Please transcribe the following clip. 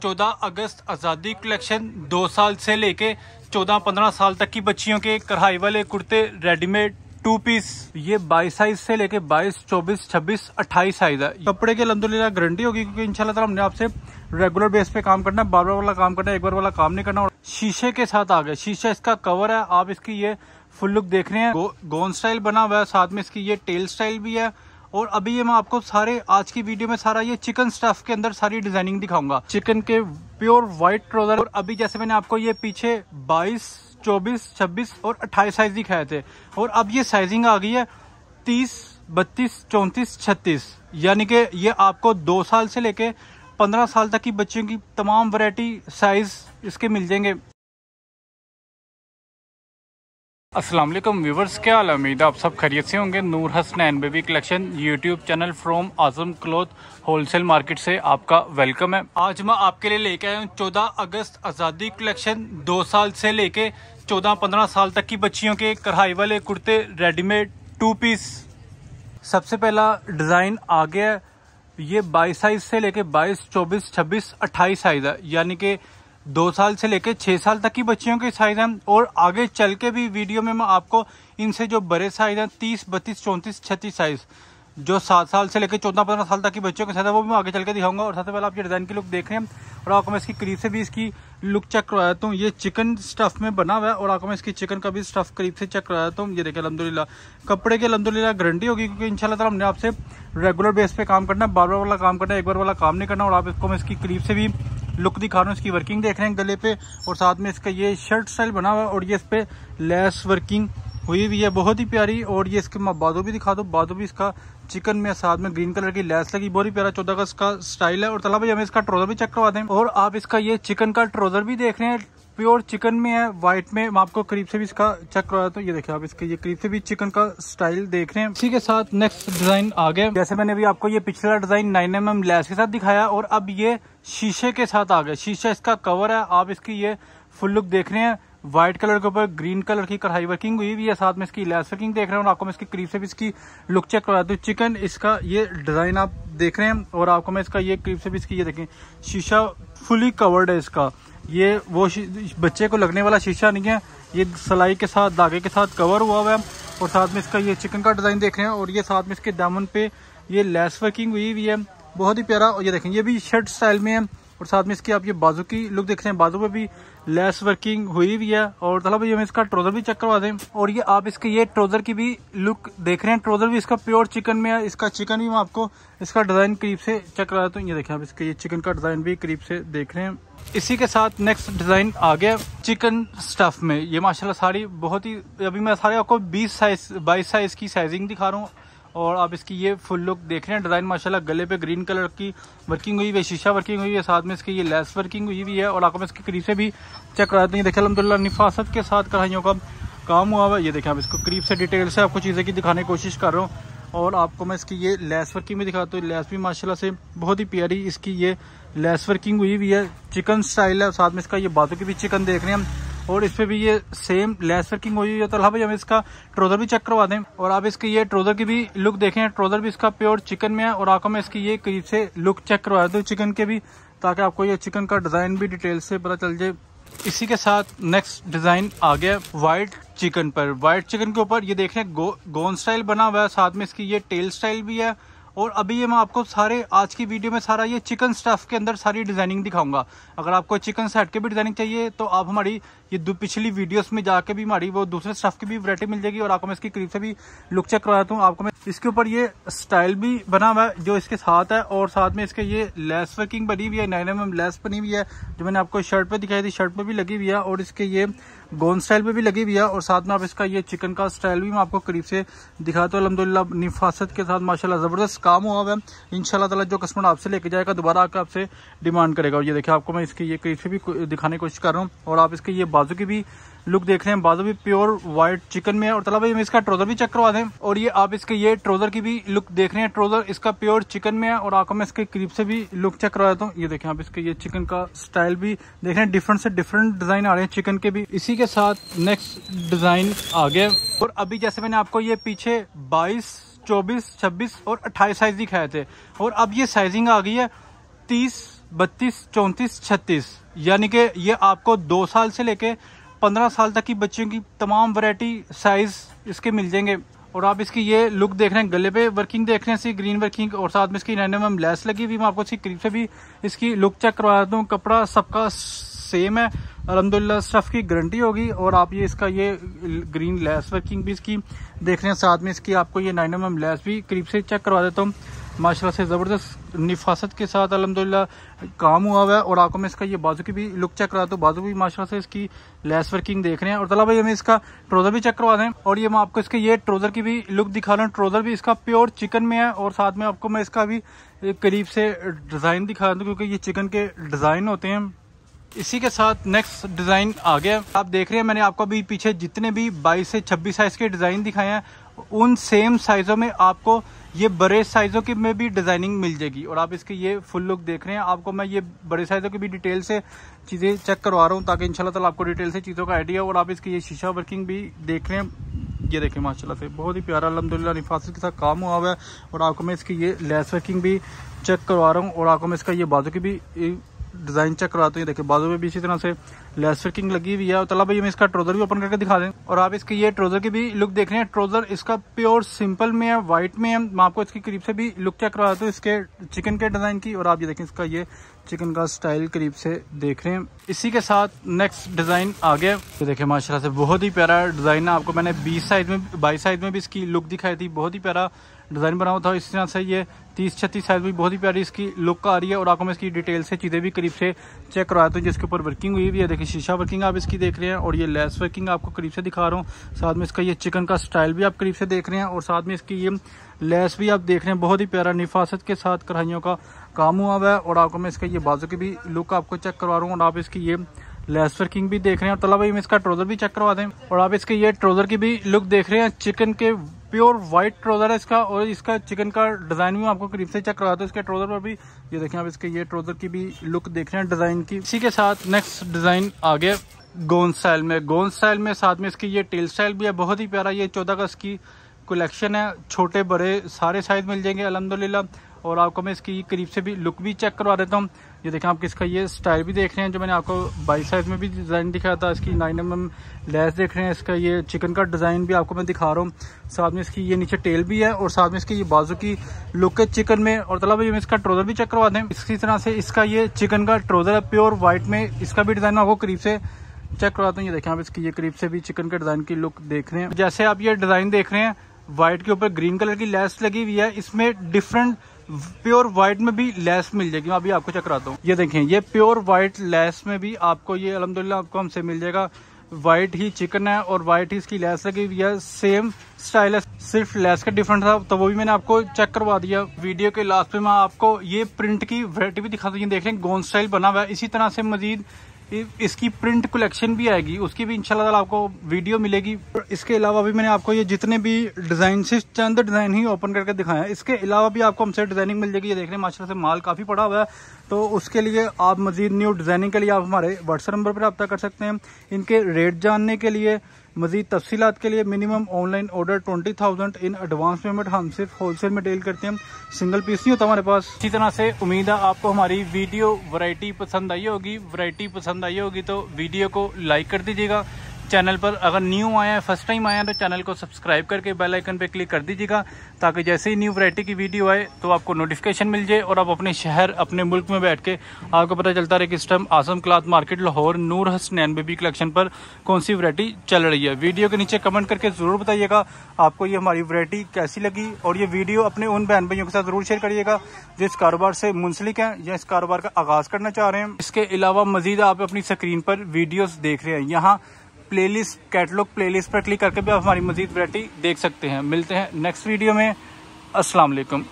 14 अगस्त आज़ादी कलेक्शन दो साल से लेके 14-15 साल तक की बच्चियों के कढ़ाई वाले कुर्ते रेडीमेड टू पीस ये 22 साइज़ से लेके 22, 24, 26, 28 साइज़ है। कपड़े की अलहमदुल्ला गारंटी होगी क्योंकि इंशाल्लाह हमने आपसे रेगुलर बेस पे काम करना है बार बार वाला काम करना है एक बार वाला काम नहीं करना और शीशे के साथ आ गए शीशा इसका कवर है आप इसकी ये फुल लुक देख रहे हैं। गो, गोन स्टाइल बना हुआ है साथ में इसकी ये टेल स्टाइल भी है। और अभी ये मैं आपको सारे आज की वीडियो में सारा ये चिकन स्टफ़ के अंदर सारी डिज़ाइनिंग दिखाऊँगा। चिकन के प्योर व्हाइट ट्रोजर और अभी जैसे मैंने आपको ये पीछे 22, 24, 26 और 28 साइज़ दिखाए थे। और अब ये साइजिंग आ गई है 30, 32, 34, 36 यानी कि ये आपको दो साल से लेके 15 साल तक की बच्चों की तमाम वैरायटी साइज़ इसके मिल जाएँगे। वालेकुम व्यूवर्स, क्या हाल उम्मीद आप सब खरीद से होंगे। Noor Hasan baby collection YouTube channel from Azam cloth wholesale market से आपका वेलकम है। आज मैं आपके लिए लेके आया हूँ चौदह अगस्त आज़ादी कलेक्शन। दो साल से लेके चौदह पंद्रह साल तक की बच्चियों के कढ़ाई वाले कुर्ते, रेडीमेड टू पीस सबसे पहला डिज़ाइन आ गया ये बाईस साइज़ से लेके बाईस, चौबीस, छब्बीस, अट्ठाईस साइज़ है। यानी कि दो साल से लेकर छह साल तक की बच्चियों के साइज़ हैं और आगे चल के भी वीडियो में मैं आपको इनसे जो बड़े साइज़ हैं, तीस, बत्तीस, चौंतीस, छत्तीस साइज़ जो सात साल से लेकर चौदह, पंद्रह साल तक की बच्चों के साथ है, वो मैं आगे चल के दिखाऊँगा। और सबसे पहले आप ये डिज़ाइन की लुक देख रहे हैं और आपको मैं इसकी करीब से भी इसकी लुक चेक करवा देता हूँ ये चिकन स्टफ़ में बना हुआ है और आपको मैं इसकी चिकन का भी स्टफ़ करीब से चेक करवा देता हूँ ये देखिए अलहमदिल्ला कपड़े की अलहमदिल्ला गारंटी होगी क्योंकि ताला हमने आपसे रेगुलर बेस पे काम करना है बार बार वाला काम करना है, एक बार वाला काम नहीं करना और आप इसको मैं इसकी करीब से भी लुक दिखा रहा हूँ, इसकी वर्किंग देख रहे हैं गले पे, और साथ में इसका ये शर्ट स्टाइल बना हुआ है, और ये इस पर लेस वर्किंग हुई हुई है, बहुत ही प्यारी, और ये इसके मैं बादू भी दिखा दो, बादू भी इसका चिकन में, साथ में ग्रीन कलर की लेस लगी, बहुत ही प्यारा, चौदह का इसका स्टाइल है, और तला भाई हमें इसका ट्रोजर भी चेक करवा दें, और आप इसका ये चिकन का ट्रोजर भी देख रहे हैं प्योर चिकन में है व्हाइट में, मैं आपको करीब से भी इसका चेक करवा देता हूँ। ये देखिए आप इसके, ये करीब से भी चिकन का स्टाइल देख रहे हैं। इसी के साथ नेक्स्ट डिज़ाइन आ गया। जैसे मैंने अभी आपको ये पिछला design nine M M lace के साथ दिखाया और अब ये शीशे के साथ आ गया। शीशा इसका कवर है। आप इसकी ये फुल लुक देख रहे हैं। व्हाइट कलर के ऊपर ग्रीन कलर की कढ़ाई वर्किंग हुई हुई है। साथ में इसकी लेस वर्किंग देख रहे हैं और आपको मैं इसकी करीब से भी इसकी लुक चेक करवा दूँ चिकन इसका ये डिज़ाइन आप देख रहे हैं और आपको मैं इसका ये करीब से भी इसकी ये देखें। शीशा फुली कवर्ड है इसका। ये वो बच्चे को लगने वाला शीशा नहीं है। ये सलाई के साथ, धागे के साथ कवर हुआ हुआ है और साथ में इसका ये चिकन का डिज़ाइन देख रहे हैं और ये साथ में इसके दामन पे ये लेस वर्किंग हुई हुई है। बहुत ही प्यारा, और ये देखें, ये भी शर्ट स्टाइल में है। और साथ में इसकी आप ये बाजू की लुक देख रहे हैं, बाजू पे भी लेस वर्किंग हुई हुई है और तला भाई, हमें इसका ट्रोजर भी चेक करवा दें। और ये आप इसके, ये ट्रोजर की भी लुक देख रहे हैं ट्रोजर भी इसका प्योर चिकन में है, इसका चिकन भी मैं आपको इसका डिज़ाइन करीब से चेक करा हूँ। ये देखें आप इसके, ये चिकन का डिज़ाइन भी करीब से देख रहे हैं। इसी के साथ नेक्स्ट डिज़ाइन आ गया चिकन स्टफ़ में। ये माशाल्लाह सारी बहुत ही, अभी मैं सारे आपको 20 साइज़ 22 साइज़ की साइजिंग दिखा रहा हूँ। और आप इसकी ये फुल लुक देख रहे हैं डिज़ाइन माशाल्लाह गले पे ग्रीन कलर की वर्किंग हुई है शीशा वर्किंग हुई है, साथ में इसकी ये लेस वर्किंग हुई हुई है और आपको मैं इसके करीब से भी चेक करा देते हैं देखिए अलहमदिल्ला निफासत के साथ कढ़ाइयों का काम हुआ है। ये देखें आप इसको करीब से डिटेल से आपको चीज़ें की दिखाने की कोशिश कर रहा हूँ। और आपको मैं इसकी ये लेस वर्किंग भी दिखाता हूँ। लेस भी माशाल्लाह से बहुत ही प्यारी इसकी ये लेस वर्किंग हुई हुई है। चिकन स्टाइल है, साथ में इसका ये बातों की भी चिकन देख रहे हैं हम। और इस पे भी ये सेम लेस वर्किंग हुई हुई है। तो भाई हम इसका ट्रोजर भी चेक करवा दें। और आप इसके ये ट्रोजर की भी लुक देखें। ट्रोजर भी इसका प्योर चिकन में है और आपको मैं इसकी ये करीब से लुक चेक करवा दूँ चिकन के भी ताकि आपको ये चिकन का डिज़ाइन भी डिटेल से पता चल जाए। इसी के साथ नेक्स्ट डिज़ाइन आ गया वाइट चिकन पर। व्हाइट चिकन के ऊपर ये देख रहे हैं गो, गोन स्टाइल बना हुआ है। साथ में इसकी ये टेल स्टाइल भी है। और अभी ये मैं आपको सारे, आज की वीडियो में सारा ये चिकन स्टफ़ के अंदर सारी डिज़ाइनिंग दिखाऊँगा। अगर आपको चिकन सेट के भी डिज़ाइनिंग चाहिए तो आप हमारी ये दो, पिछली वीडियोस में जाके भी हमारी वो दूसरे स्टफ़ की भी वरायटी मिल जाएगी और आपको मैं इसकी करीब से भी लुक चेक करवाता हूँ। आपको मैं इसके ऊपर ये स्टाइल भी बना हुआ है, जो इसके साथ है, और साथ में इसके ये लेस वर्किंग बनी हुई है नाइन एम लेस बनी हुई है, जो मैंने आपको शर्ट पे दिखाई थी शर्ट पे भी लगी हुई है, और इसके ये गोन स्टाइल पे भी लगी हुई है, और साथ में आप इसका ये चिकन का स्टाइल भी मैं आपको करीब से दिखाता हूँ अलहमदिल्ला निफासत के साथ, माशाल्लाह, ज़बरदस्त काम हुआ है। इंशाल्लाह ताला जो कस्टमर आपसे लेके जाएगा, दोबारा आकर आपसे डिमांड करेगा। और ये देखिए, आपको मैं इसके ये करीब से भी दिखाने की कोशिश कर रहा हूँ, और आप इसके ये बाजू की भी लुक देख रहे हैं, बाजू भी प्योर व्हाइट चिकन में है और तला भाई हम इसका ट्रोजर भी चेक करवा दें और ये आप इसके ये ट्रोजर की भी लुक देख रहे हैं ट्रोजर इसका प्योर चिकन में है और आपको मैं इसके करीब से भी लुक चेक करवा देता हूँ। ये देखें, आप इसके ये चिकन का स्टाइल भी देख रहे हैं डिफरेंट से डिफरेंट डिज़ाइन आ रहे हैं चिकन के भी। इसी के साथ नेक्स्ट डिज़ाइन आ गया और अभी जैसे मैंने आपको ये पीछे बाईस, चौबीस, छब्बीस और अट्ठाईस साइज़ दिखाए थे और अब ये साइजिंग आ गई है तीस, बत्तीस, चौंतीस, छत्तीस। यानी कि ये आपको दो साल से लेके पंद्रह साल तक की बच्चियों की तमाम वैरायटी साइज़ इसके मिल जाएँगे। और आप इसकी ये लुक देख रहे हैं, गले पे वर्किंग देख रहे हैं, इसकी ग्रीन वर्किंग और साथ में इसकी नाइन एम लेस लगी हुई मैं आपको इसकी करीब से भी इसकी लुक चेक करवा देता हूँ। कपड़ा सबका सेम है। अलहमदिल्ला स्टफ़ की गारंटी होगी। और आप ये इसका ये ग्रीन लेस वर्किंग भी इसकी देख रहे हैं। साथ में इसकी आपको ये नाइन एम लेस भी करीब से चेक करवा देता हूँ। माशाल्लाह से ज़बरदस्त निफासत के साथ अलहमदिल्ला काम हुआ हुआ है और आपको मैं इसका ये बाजू की भी लुक चेक करा दूँ। बाजू भी माशाल्लाह से इसकी लेस वर्किंग देख रहे हैं। और तला भाई, हमें इसका ट्रोज़र भी चेक करवा दें और ये मैं आपको इसके ये ट्रोज़र की भी लुक दिखा रहा हूँ। ट्रोज़र भी इसका प्योर चिकन में है और साथ में आपको मैं इसका भी करीब से डिज़ाइन दिखा दूँ क्योंकि ये चिकन के डिज़ाइन होते हैं। इसी के साथ नेक्स्ट डिज़ाइन आ गया। आप देख रहे हैं, मैंने आपको अभी पीछे जितने भी 22 से 26 साइज़ के डिज़ाइन दिखाए हैं उन सेम साइज़ों में आपको ये बड़े साइज़ों की में भी डिज़ाइनिंग मिल जाएगी। और आप इसके ये फुल लुक देख रहे हैं। आपको मैं ये बड़े साइज़ों की भी डिटेल से चीज़ें चेक करवा रहा हूँ ताकि इंशाल्लाह ताला आपको डिटेल से चीज़ों का आइडिया और आप इसकी ये शीशा वर्किंग भी देख रहे हैं। ये देखें माशाल्लाह से बहुत ही प्यारा अलहमदिल्ला निफासित के साथ काम हुआ हुआ है। और आपको मैं इसकी ये लेस वर्किंग भी चेक करवा रहा हूँ और आपको मैं इसका ये बाजू की भी डिज़ाइन चेक कराते हैं। देखिए, बाजू में भी इसी तरह से लेस फिटिंग लगी हुई है। और तला भाई, हम इसका ट्रोजर भी ओपन करके दिखा दें। और आप इसके ये ट्रोजर की भी लुक देख रहे हैं। ट्रोजर इसका प्योर सिंपल में है व्हाइट में है। मैं आपको इसकी करीब से भी लुक चेक करवाता हूँ इसके चिकन के डिज़ाइन की। और आप ये देखें, इसका ये चिकन का स्टाइल करीब से देख रहे हैं। इसी के साथ नेक्स्ट डिज़ाइन आ गया। ये देखे माशाला से बहुत ही प्यारा डिज़ाइन है। आपको मैंने बीस साइज़ में, बाईस साइज़ में भी इसकी लुक दिखाई थी। बहुत ही प्यारा डिज़ाइन बना हुआ था इस तरह से ये तीस छत्तीस साइज़ भी बहुत ही प्यारी इसकी लुक आ रही है और आपको मैं इसकी डिटेल से, चीज़ें भी करीब से चेक करवाया। हूँ जिसके ऊपर वर्किंग हुई भी है देखिए, शीशा वर्किंग आप इसकी देख रहे हैं और ये लेस वर्किंग आपको करीब से दिखा रहा हूँ। साथ में इसका ये चिकन का स्टाइल भी आप करीब से देख रहे हैं और साथ में इसकी ये लेस भी आप देख रहे हैं। बहुत ही प्यारा निफासत के साथ कढ़ाइयों का काम हुआ हुआ है और आपको मैं इसका ये बाजू की भी लुक आपको चेक करवा रहा हूँ और आप इसकी ये लेस वर्किंग भी देख रहे हैं। और तला भाई में इसका ट्रोजर भी चेक करवा दें और आप इसके ये ट्रोजर की भी लुक देख रहे हैं। चिकन के प्योर व्हाइट ट्रोजर है इसका, और इसका चिकन का डिज़ाइन भी आपको करीब से चेक कराता दो इसके ट्रोजर पर भी। ये देखें आप इसके, ये ट्रोजर की भी लुक देख रहे हैं, डिज़ाइन की। इसी के साथ नेक्स्ट डिज़ाइन आ गया गोन स्टाइल में। गोन स्टाइल में साथ में इसकी ये टेल स्टाइल भी है, बहुत ही प्यारा ये चौदह का की कलेक्शन है, छोटे, बड़े, सारे साइज़ मिल जाएँगे अलहमदुल्ला और आपको मैं इसकी करीब से भी लुक भी चेक करवा देता हूँ। ये देखें आप किसका ये स्टाइल भी देख रहे हैं, जो मैंने आपको बाई साइज़ में भी डिज़ाइन दिखाया था, इसकी नाइन एम एम लेस देख रहे हैं, इसका ये चिकन का डिज़ाइन भी आपको मैं दिखा रहा हूँ। साथ में इसकी ये नीचे टेल भी है और साथ में इसकी ये बाजू की लुक है चिकन में। और तला भाई इसका ट्रोजर भी चेक करवा दें। इसी तरह से इसका ये चिकन का ट्रोजर है प्योर व्हाइट में। इसका भी डिज़ाइन आपको करीब से चेक करवाता हूँ। ये देखें आप इसकी ये करीब से भी चिकन के डिज़ाइन की लुक देख रहे हैं। जैसे आप ये डिज़ाइन देख रहे हैं व्हाइट के ऊपर ग्रीन कलर की लेस लगी हुई है। इसमें डिफरेंट प्योर व्हाइट में भी लेस मिल जाएगी। मैं अभी आपको चेक कराता हूँ। ये देखें, ये प्योर व्हाइट लेस में भी आपको ये अलहमदिल्ला आपको हमसे मिल जाएगा। व्हाइट ही चिकन है और व्हाइट ही इसकी लेस लगी हुई है। सेम स्टाइल है, सिर्फ़ लेस का डिफरेंट था। तो वो भी मैंने आपको चेक करवा दिया। वीडियो के लास्ट में मैं आपको ये प्रिंट की वरायटी भी दिखा दूँ। देख हैं गोन स्टाइल बना हुआ है। इसी तरह से मजीद इसकी प्रिंट कलेक्शन भी आएगी, उसकी भी इंशाल्लाह आपको वीडियो मिलेगी। इसके अलावा भी मैंने आपको ये जितने भी डिज़ाइन से चंद डिज़ाइन ही ओपन करके दिखाया है, इसके अलावा भी आपको हमसे डिज़ाइनिंग मिल जाएगी। ये देख रहे हैं, माशाल्लाह से माल काफ़ी पड़ा हुआ है। तो उसके लिए आप मजीद न्यू डिज़ाइनिंग के लिए आप हमारे व्हाट्सएप नंबर पर रब्ता कर सकते हैं। इनके रेट जानने के लिए मजीद तफसीत के लिए minimum online order twenty thousand in advance payment हम सिर्फ़ होलसेल में डील करते हैं। सिंगल पीस नहीं होता हमारे पास। इसी तरह से उम्मीद है आपको हमारी वीडियो वरायटी पसंद आई होगी। वरायटी पसंद आई होगी तो वीडियो को लाइक कर दीजिएगा। चैनल पर अगर न्यू आया है, फ़र्स्ट टाइम आया है तो चैनल को सब्सक्राइब करके बेल आइकन पे क्लिक कर दीजिएगा, ताकि जैसे ही न्यू वैरायटी की वीडियो आए तो आपको नोटिफिकेशन मिल जाए और आप अपने शहर, अपने मुल्क में बैठ के आपको पता चलता रहे कि इस time Azam cloth market, Lahore, Noor Hasnain baby collection पर कौन सी वरायटी चल रही है। वीडियो के नीचे कमेंट करके ज़रूर बताइएगा, आपको ये हमारी वरायटी कैसी लगी, और ये वीडियो अपने उन बहन भाइयों के साथ ज़रूर शेयर करिएगा, जो इस कारोबार से मुंसलिक हैं या इस कारोबार का आगाज़ करना चाह रहे हैं। इसके अलावा मजीद आप अपनी स्क्रीन पर वीडियोज़ देख रहे हैं। यहाँ प्लेलिस्ट कैटलॉग प्लेलिस्ट पर क्लिक करके भी आप हमारी मजीद वरायटी देख सकते हैं। मिलते हैं नेक्स्ट वीडियो में। अस्सलाम वालेकुम।